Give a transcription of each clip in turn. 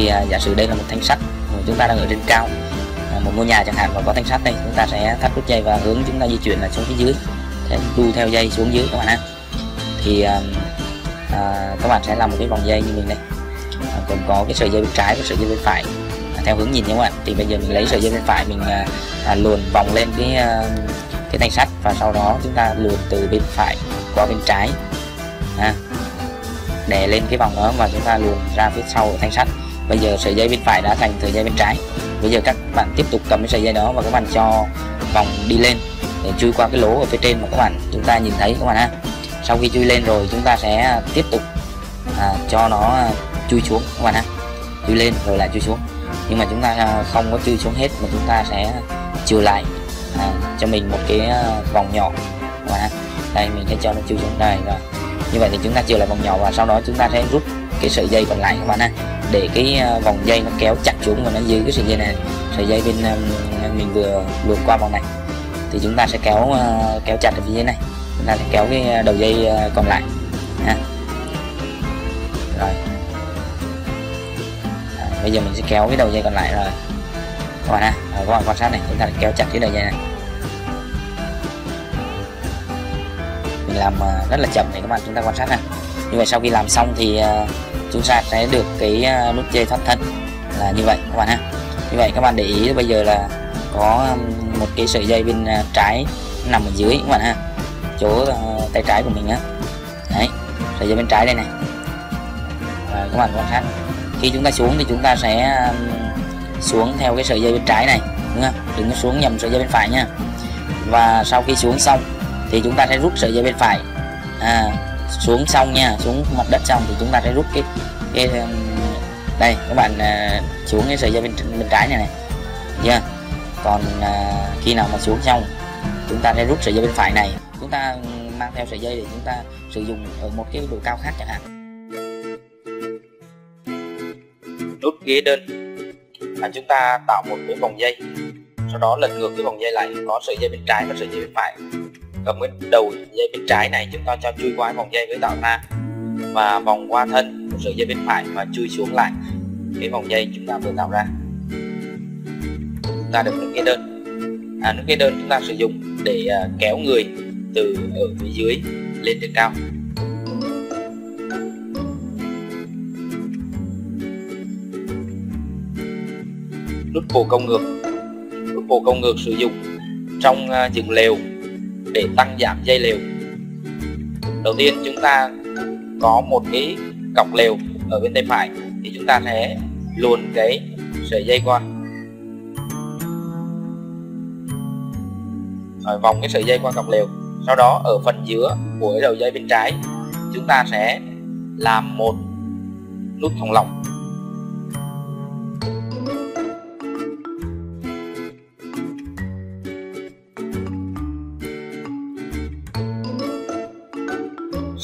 thì à, giả sử đây là một thanh sắt chúng ta đang ở trên cao à, một ngôi nhà chẳng hạn và có thanh sắt đây chúng ta sẽ thắt nút dây và hướng chúng ta di chuyển là xuống phía dưới sẽ đu theo dây xuống dưới các bạn ha thì à, à, các bạn sẽ làm một cái vòng dây như mình đây. À, còn có cái sợi dây bên trái và sợi dây bên phải. À, theo hướng nhìn nhé các bạn. Thì bây giờ mình lấy sợi dây bên phải mình à, à, luồn vòng lên cái à, cái thanh sắt và sau đó chúng ta luồn từ bên phải qua bên trái. À, để lên cái vòng đó và chúng ta luồn ra phía sau của thanh sắt bây giờ sợi dây bên phải đã thành sợi dây bên trái. Bây giờ các bạn tiếp tục cầm cái sợi dây đó và các bạn cho vòng đi lên để chui qua cái lỗ ở phía trên mà các bạn chúng ta nhìn thấy các bạn ha. Sau khi chui lên rồi chúng ta sẽ tiếp tục à, cho nó chui xuống các bạn ha. Chui lên rồi lại chui xuống. Nhưng mà chúng ta à, không có chui xuống hết mà chúng ta sẽ trừ lại à, cho mình một cái à, vòng nhỏ các bạn ha. Đây mình sẽ cho nó chui xuống. Đây rồi. Như vậy thì chúng ta trừ lại vòng nhỏ và sau đó chúng ta sẽ rút cái sợi dây còn lại các bạn ha. Để cái ờ, vòng dây nó kéo chặt xuống và nó giữ cái sợi dây này. Sợi dây bên mình vừa luồn qua vòng này. Thì chúng ta sẽ kéo ờ, kéo chặt ở phía dưới này. Chúng ta sẽ kéo cái ờ, đầu dây còn lại ha. Rồi. À, bây giờ mình sẽ kéo cái đầu dây còn lại rồi. Các bạn ha rồi, các bạn quan sát này chúng ta kéo chặt cái đầu dây này. Mình làm rất là chậm để các bạn chúng ta quan sát ha như vậy sau khi làm xong thì ờ, chúng ta sẽ được cái ờ, nút dây thoát thân là như vậy các bạn ha như vậy các bạn để ý bây giờ là có một cái sợi dây bên ờ, trái nằm ở dưới các bạn ha. Chỗ tay trái của mình á. Đấy sợi dây bên trái đây này. Và các bạn quan sát. Khi chúng ta xuống thì chúng ta sẽ xuống theo cái sợi dây bên trái này đúng không? Đừng có xuống nhầm sợi dây bên phải nha. Và sau khi xuống xong thì chúng ta sẽ rút sợi dây bên phải. À, xuống xong nha xuống mặt đất xong thì chúng ta sẽ rút cái cái um, đây các bạn à, xuống cái sợi dây bên bên trái này này. Chưa còn à, khi nào mà xuống xong chúng ta sẽ rút sợi dây bên phải này. Chúng ta um, mang theo sợi dây để chúng ta sử dụng ở một cái độ cao khác chẳng hạn. Nút ghế đơn. Là chúng ta tạo một cái vòng dây. Sau đó lật ngược cái vòng dây lại có sợi dây bên trái và sợi dây bên phải cầm cái đầu dây bên trái này chúng ta cho chui qua vòng dây mới tạo ra. Và vòng qua thân sợi dây bên phải và chui xuống lại cái vòng dây chúng ta vừa tạo ra. Chúng ta được những cái đơn. À, những cái đơn chúng ta sử dụng để uh, kéo người từ ở phía dưới lên trên cao. Nút bồ công ngược. Nút bồ công ngược sử dụng trong uh, dựng lều để tăng giảm dây lều. Đầu tiên, chúng ta có một cái cọc lều ở bên tay phải thì chúng ta sẽ luồn cái sợi dây qua rồi, vòng cái sợi dây qua cọc lều. Sau đó, ở phần giữa của cái đầu dây bên trái, chúng ta sẽ làm một nút thòng lọng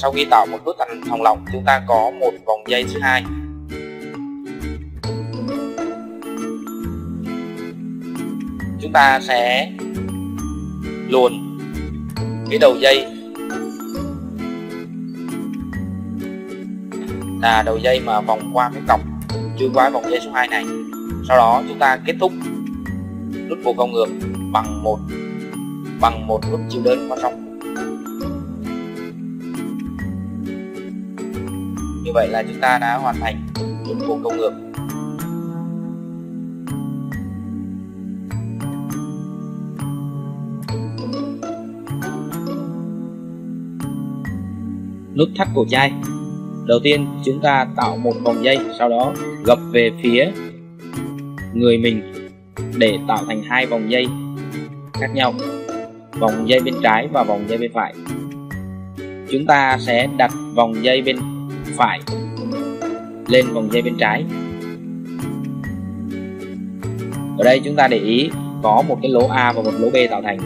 sau khi tạo một nút thành thòng lọng chúng ta có một vòng dây thứ hai. Chúng ta sẽ luồn cái đầu dây. Là đầu dây mà vòng qua cái cọc chưa qua vòng dây số 2 này. Sau đó chúng ta kết thúc nút bồ câu ngược bằng một bằng một nút chiều đơn qua trong như vậy là chúng ta đã hoàn thành một bộ công ngược nút thắt cổ chai. Đầu tiên, chúng ta tạo một vòng dây, sau đó gập về phía người mình để tạo thành hai vòng dây khác nhau, vòng dây bên trái và vòng dây bên phải. Chúng ta sẽ đặt vòng dây bên phải lên vòng dây bên trái. Ở đây chúng ta để ý có một cái lỗ A và một lỗ B tạo thành.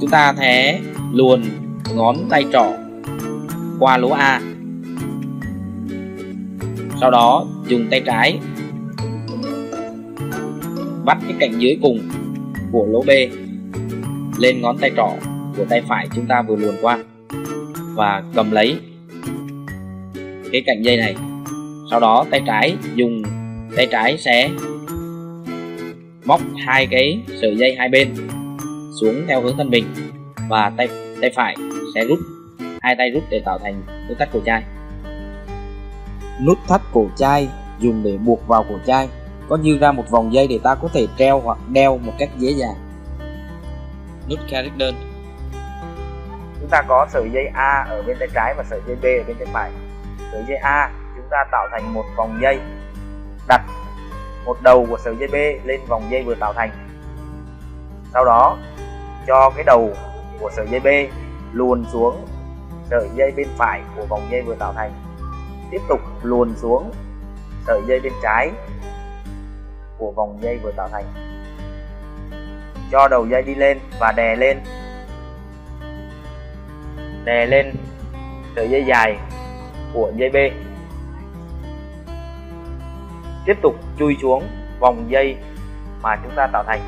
Chúng ta thế luồn ngón tay trỏ qua lỗ A. Sau đó dùng tay trái bắt cái cạnh dưới cùng của lỗ B lên ngón tay trỏ của tay phải chúng ta vừa luồn qua và cầm lấy. Cái cạnh dây này sau đó tay trái dùng tay trái sẽ móc hai cái sợi dây hai bên xuống theo hướng thân mình và tay tay phải sẽ rút hai tay rút để tạo thành nút thắt cổ chai. Nút thắt cổ chai dùng để buộc vào cổ chai có như ra một vòng dây để ta có thể treo hoặc đeo một cách dễ dàng. Nút đơn chúng ta có sợi dây A ở bên tay trái và sợi dây B ở bên tay phải. Sợi dây A, chúng ta tạo thành một vòng dây, đặt một đầu của sợi dây B lên vòng dây vừa tạo thành. Sau đó, cho cái đầu của sợi dây B luồn xuống sợi dây bên phải của vòng dây vừa tạo thành. Tiếp tục luồn xuống sợi dây bên trái của vòng dây vừa tạo thành. Cho đầu dây đi lên và đè lên đè lên sợi dây dài của dây B. Tiếp tục chui xuống vòng dây mà chúng ta tạo thành.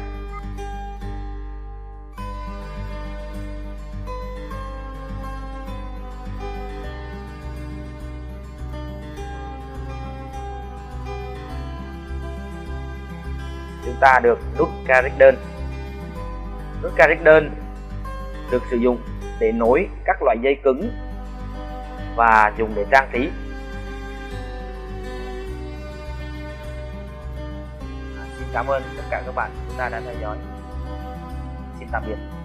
Chúng ta được nút carriage đơn. Nút carriage đơn được sử dụng để nối các loại dây cứng và dùng để trang trí. À, xin cảm ơn tất cả các bạn chúng ta đã theo dõi. Xin tạm biệt.